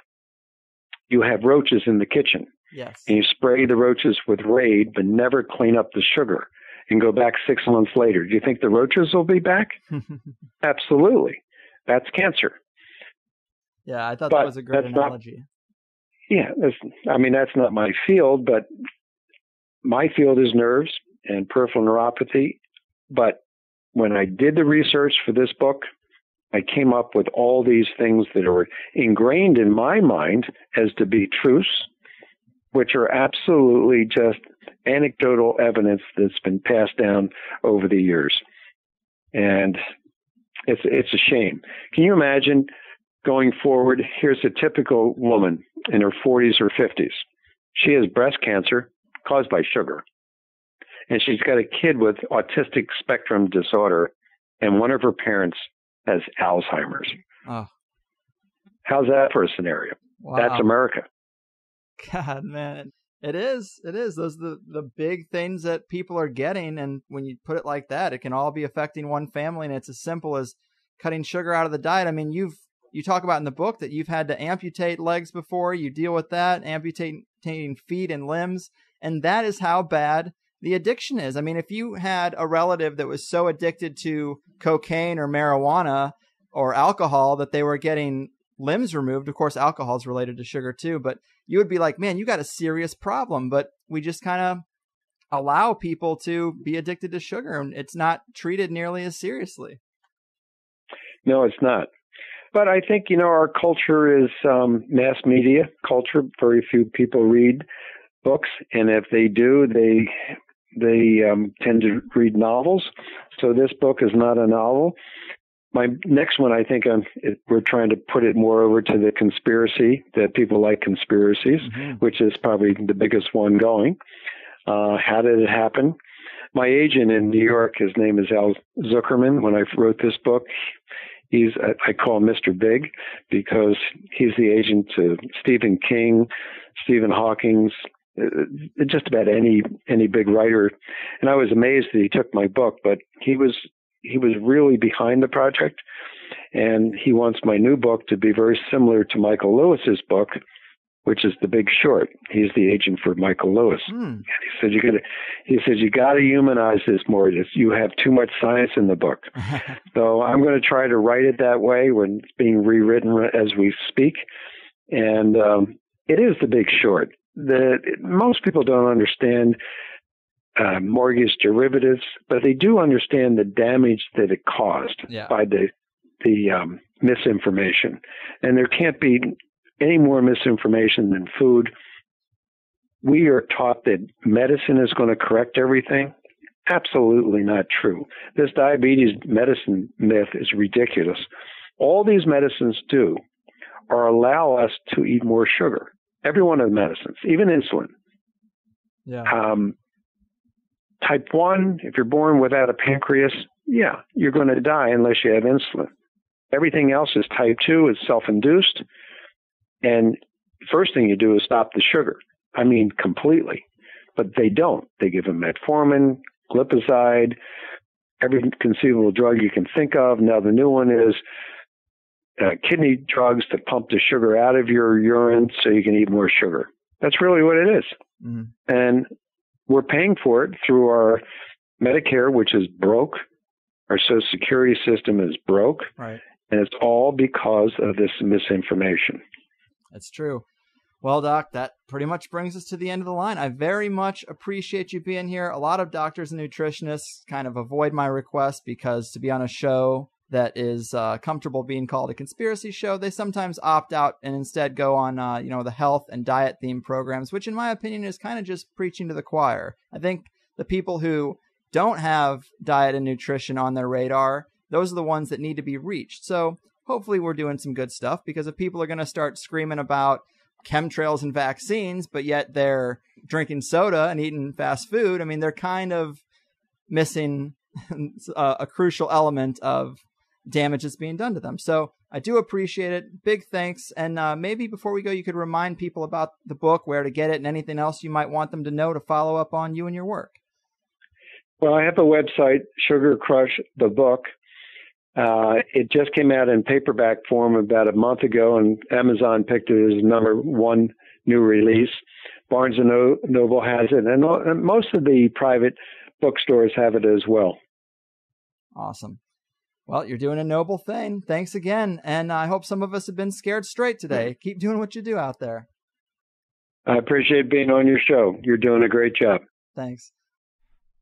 you have roaches in the kitchen. Yes. And you spray the roaches with Raid, but never clean up the sugar and go back six months later. Do you think the roaches will be back? Absolutely. That's cancer. Yeah, I thought but that was a great analogy. Not, yeah, I mean, that's not my field, but my field is nerves and peripheral neuropathy. But when I did the research for this book, I came up with all these things that are ingrained in my mind as to be truths, which are absolutely just anecdotal evidence that's been passed down over the years. And it's it's a shame. Can you imagine going forward, here's a typical woman in her 40s or 50s. She has breast cancer caused by sugar. And she's got a kid with autistic spectrum disorder, and one of her parents has Alzheimer's. Oh. How's that for a scenario? Wow. That's America. God, man. It is. It is. Those are the, the big things that people are getting. And when you put it like that, it can all be affecting one family. And it's as simple as cutting sugar out of the diet. I mean, you've you talk about in the book that you've had to amputate legs before. You deal with that, amputating feet and limbs. And that is how bad the addiction is. I mean, if you had a relative that was so addicted to cocaine or marijuana or alcohol that they were getting limbs removed, of course, alcohol is related to sugar too, but you would be like, man, you got a serious problem. But we just kind of allow people to be addicted to sugar and it's not treated nearly as seriously. No, it's not. But I think you know our culture is um, mass media culture. Very few people read books, and if they do, they they um, tend to read novels. So this book is not a novel. My next one, I think, I'm, it, we're trying to put it more over to the conspiracy that people like conspiracies, mm-hmm. which is probably the biggest one going. Uh, how did it happen? My agent in New York, his name is Al Zuckerman. When I wrote this book, He's I call him Mr. Big because he's the agent to Stephen King, Stephen Hawking's, uh, just about any any big writer. And I was amazed that he took my book, but he was he was really behind the project, and he wants my new book to be very similar to Michael Lewis's book, which is The Big Short. He's the agent for Michael Lewis. Mm. He said you got to. He said you got to humanize this more. You have too much science in the book. so I'm going to try to write it that way when it's being rewritten as we speak. And um, it is The Big Short. That most people don't understand uh, mortgage derivatives, but they do understand the damage that it caused yeah. by the the um, misinformation, and there can't be any more misinformation than food. We are taught that medicine is going to correct everything. Absolutely not true. This diabetes medicine myth is ridiculous. All these medicines do are allow us to eat more sugar. Every one of the medicines, even insulin. Yeah. Um, type 1, if you're born without a pancreas, yeah, you're going to die unless you have insulin. Everything else is type 2, it's self induced. And first thing you do is stop the sugar. I mean, completely. But they don't. They give them metformin, glipizide, every conceivable drug you can think of. Now, the new one is uh, kidney drugs to pump the sugar out of your urine so you can eat more sugar. That's really what it is. Mm-hmm. And we're paying for it through our Medicare, which is broke. Our Social Security system is broke. Right. And it's all because of this misinformation. That's true. Well, Doc, that pretty much brings us to the end of the line. I very much appreciate you being here. A lot of doctors and nutritionists kind of avoid my request because to be on a show that is uh, comfortable being called a conspiracy show, they sometimes opt out and instead go on, uh, you know, the health and diet themed programs, which in my opinion is kind of just preaching to the choir. I think the people who don't have diet and nutrition on their radar, those are the ones that need to be reached. So hopefully we're doing some good stuff because if people are going to start screaming about chemtrails and vaccines, but yet they're drinking soda and eating fast food, I mean, they're kind of missing a crucial element of damage that's being done to them. So I do appreciate it. Big thanks. And uh, maybe before we go, you could remind people about the book, where to get it, and anything else you might want them to know to follow up on you and your work. Well, I have a website, Sugar Crush the Book. Uh, it just came out in paperback form about a month ago, and Amazon picked it as number one new release. Barnes and Noble has it, and most of the private bookstores have it as well. Awesome. Well, you're doing a noble thing. Thanks again. And I hope some of us have been scared straight today. Keep doing what you do out there. I appreciate being on your show. You're doing a great job. Thanks.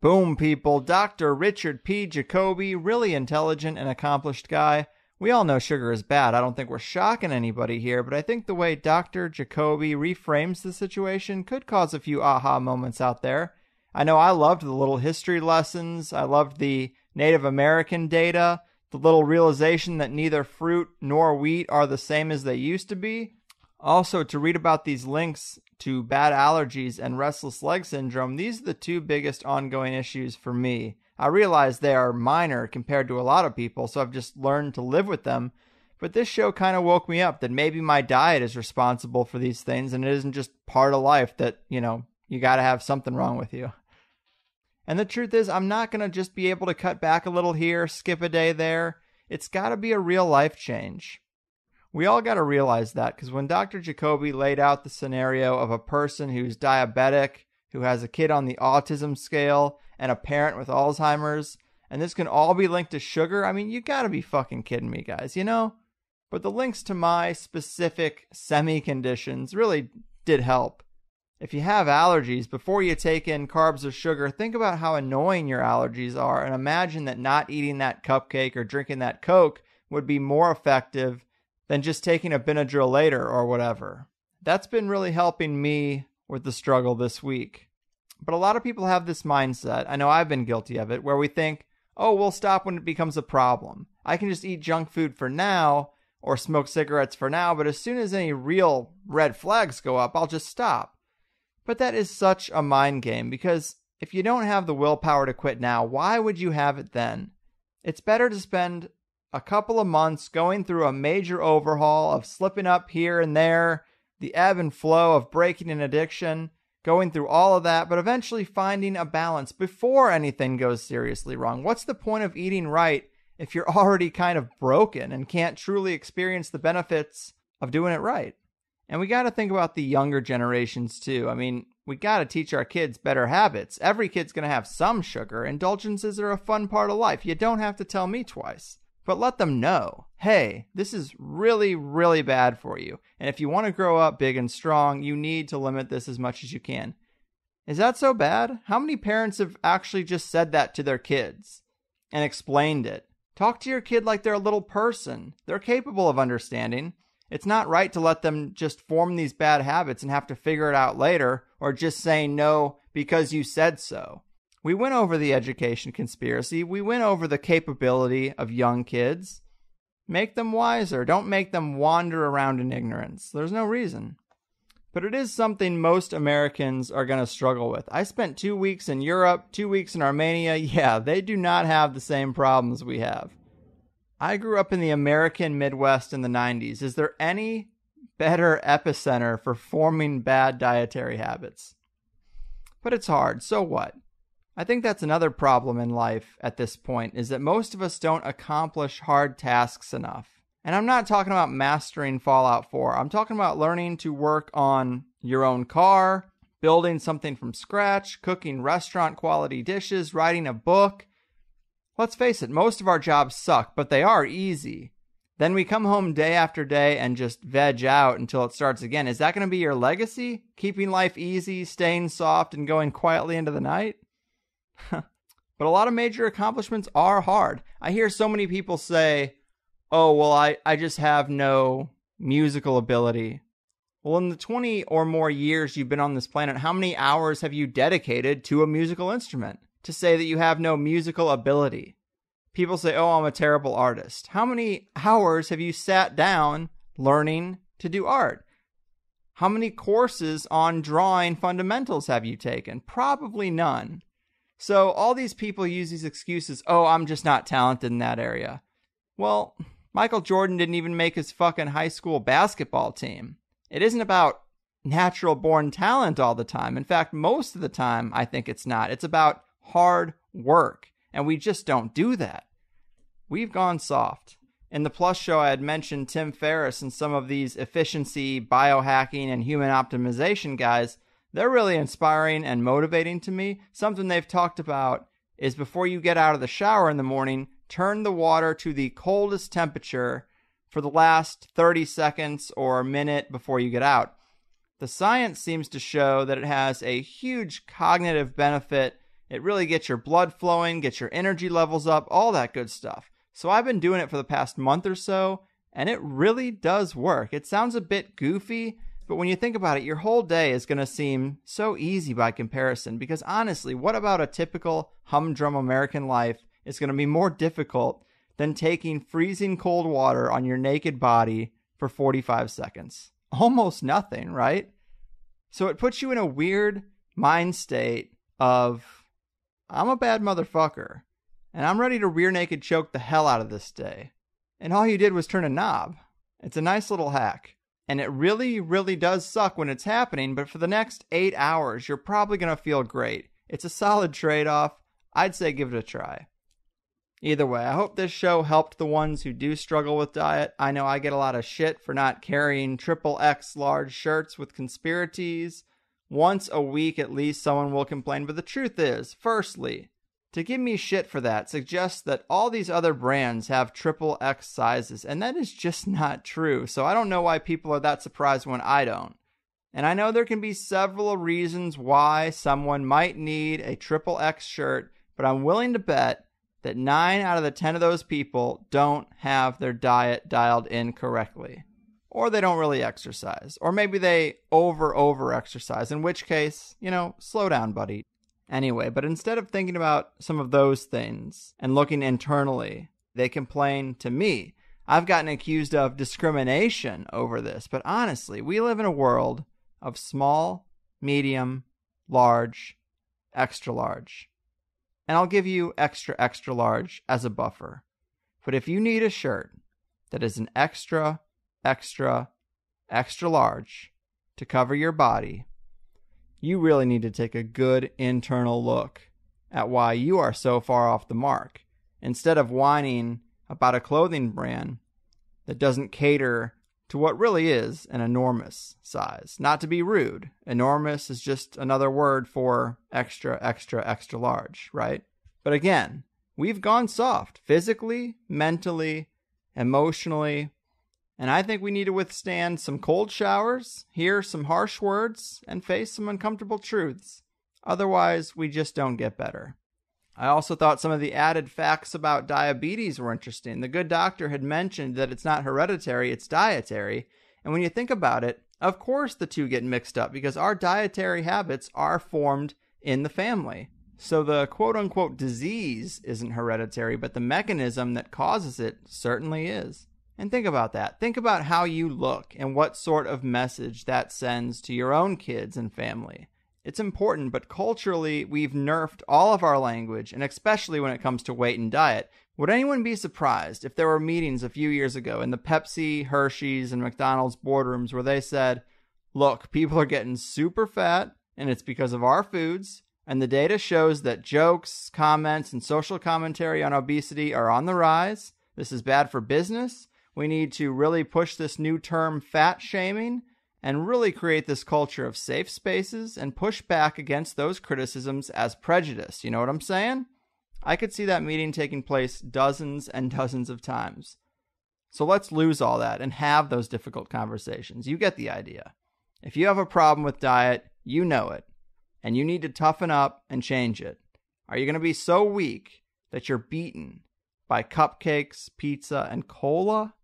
Boom, people. Dr. Richard P. Jacoby, really intelligent and accomplished guy. We all know sugar is bad. I don't think we're shocking anybody here, but I think the way Dr. Jacoby reframes the situation could cause a few aha moments out there. I know I loved the little history lessons. I loved the Native American data the little realization that neither fruit nor wheat are the same as they used to be. Also, to read about these links to bad allergies and restless leg syndrome, these are the two biggest ongoing issues for me. I realize they are minor compared to a lot of people, so I've just learned to live with them. But this show kind of woke me up that maybe my diet is responsible for these things and it isn't just part of life that, you know, you got to have something wrong with you. And the truth is, I'm not going to just be able to cut back a little here, skip a day there. It's got to be a real life change. We all got to realize that because when Dr. Jacoby laid out the scenario of a person who's diabetic, who has a kid on the autism scale, and a parent with Alzheimer's, and this can all be linked to sugar, I mean, you got to be fucking kidding me, guys, you know? But the links to my specific semi conditions really did help. If you have allergies, before you take in carbs or sugar, think about how annoying your allergies are and imagine that not eating that cupcake or drinking that Coke would be more effective than just taking a Benadryl later or whatever. That's been really helping me with the struggle this week. But a lot of people have this mindset, I know I've been guilty of it, where we think, oh, we'll stop when it becomes a problem. I can just eat junk food for now or smoke cigarettes for now, but as soon as any real red flags go up, I'll just stop. But that is such a mind game because if you don't have the willpower to quit now, why would you have it then? It's better to spend a couple of months going through a major overhaul of slipping up here and there, the ebb and flow of breaking an addiction, going through all of that, but eventually finding a balance before anything goes seriously wrong. What's the point of eating right if you're already kind of broken and can't truly experience the benefits of doing it right? And we got to think about the younger generations too. I mean, we got to teach our kids better habits. Every kid's going to have some sugar. Indulgences are a fun part of life. You don't have to tell me twice. But let them know hey, this is really, really bad for you. And if you want to grow up big and strong, you need to limit this as much as you can. Is that so bad? How many parents have actually just said that to their kids and explained it? Talk to your kid like they're a little person. They're capable of understanding. It's not right to let them just form these bad habits and have to figure it out later or just say no because you said so. We went over the education conspiracy. We went over the capability of young kids. Make them wiser. Don't make them wander around in ignorance. There's no reason. But it is something most Americans are going to struggle with. I spent two weeks in Europe, two weeks in Armenia. Yeah, they do not have the same problems we have. I grew up in the American Midwest in the 90s. Is there any better epicenter for forming bad dietary habits? But it's hard. So what? I think that's another problem in life at this point is that most of us don't accomplish hard tasks enough. And I'm not talking about mastering Fallout 4. I'm talking about learning to work on your own car, building something from scratch, cooking restaurant quality dishes, writing a book. Let's face it, most of our jobs suck, but they are easy. Then we come home day after day and just veg out until it starts again. Is that going to be your legacy? Keeping life easy, staying soft, and going quietly into the night? but a lot of major accomplishments are hard. I hear so many people say, oh, well, I, I just have no musical ability. Well, in the 20 or more years you've been on this planet, how many hours have you dedicated to a musical instrument to say that you have no musical ability? People say, oh, I'm a terrible artist. How many hours have you sat down learning to do art? How many courses on drawing fundamentals have you taken? Probably none. So all these people use these excuses, oh, I'm just not talented in that area. Well, Michael Jordan didn't even make his fucking high school basketball team. It isn't about natural born talent all the time. In fact, most of the time, I think it's not. It's about hard work. And we just don't do that. We've gone soft. In the Plus show, I had mentioned Tim Ferriss and some of these efficiency, biohacking, and human optimization guys. They're really inspiring and motivating to me. Something they've talked about is before you get out of the shower in the morning, turn the water to the coldest temperature for the last 30 seconds or a minute before you get out. The science seems to show that it has a huge cognitive benefit. It really gets your blood flowing, gets your energy levels up, all that good stuff. So I've been doing it for the past month or so, and it really does work. It sounds a bit goofy, but when you think about it, your whole day is going to seem so easy by comparison because honestly, what about a typical humdrum American life is going to be more difficult than taking freezing cold water on your naked body for 45 seconds. Almost nothing, right? So it puts you in a weird mind state of, I'm a bad motherfucker, and I'm ready to rear naked choke the hell out of this day. And all you did was turn a knob. It's a nice little hack. And it really, really does suck when it's happening, but for the next eight hours, you're probably going to feel great. It's a solid trade off. I'd say give it a try. Either way, I hope this show helped the ones who do struggle with diet. I know I get a lot of shit for not carrying triple X large shirts with conspiracies. Once a week at least someone will complain, but the truth is, firstly, to give me shit for that suggests that all these other brands have triple X sizes, and that is just not true. So I don't know why people are that surprised when I don't. And I know there can be several reasons why someone might need a triple X shirt, but I'm willing to bet that nine out of the 10 of those people don't have their diet dialed in correctly. Or they don't really exercise. Or maybe they over, over exercise, in which case, you know, slow down, buddy. Anyway, but instead of thinking about some of those things and looking internally, they complain to me. I've gotten accused of discrimination over this, but honestly, we live in a world of small, medium, large, extra large and I'll give you extra, extra large as a buffer. But if you need a shirt that is an extra, extra, extra large to cover your body, you really need to take a good internal look at why you are so far off the mark instead of whining about a clothing brand that doesn't cater to what really is an enormous size. Not to be rude, enormous is just another word for extra, extra, extra large, right? But again, we've gone soft physically, mentally, emotionally, and I think we need to withstand some cold showers, hear some harsh words, and face some uncomfortable truths. Otherwise, we just don't get better. I also thought some of the added facts about diabetes were interesting. The good doctor had mentioned that it's not hereditary, it's dietary. And when you think about it, of course the two get mixed up because our dietary habits are formed in the family. So the quote unquote disease isn't hereditary, but the mechanism that causes it certainly is. And think about that. Think about how you look and what sort of message that sends to your own kids and family. It's important, but culturally, we've nerfed all of our language, and especially when it comes to weight and diet. Would anyone be surprised if there were meetings a few years ago in the Pepsi, Hershey's, and McDonald's boardrooms where they said, Look, people are getting super fat, and it's because of our foods, and the data shows that jokes, comments, and social commentary on obesity are on the rise. This is bad for business. We need to really push this new term fat shaming and really create this culture of safe spaces and push back against those criticisms as prejudice. You know what I'm saying? I could see that meeting taking place dozens and dozens of times. So let's lose all that and have those difficult conversations. You get the idea. If you have a problem with diet, you know it, and you need to toughen up and change it. Are you going to be so weak that you're beaten by cupcakes, pizza, and cola?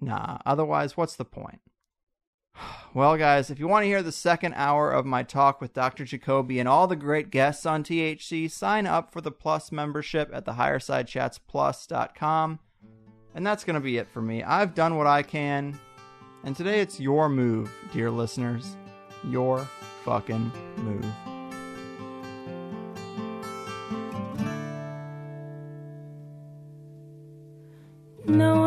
Nah, otherwise, what's the point? Well, guys, if you want to hear the second hour of my talk with Dr. Jacoby and all the great guests on THC, sign up for the Plus membership at thehighersidechatsplus.com. And that's going to be it for me. I've done what I can. And today it's your move, dear listeners. Your fucking move. No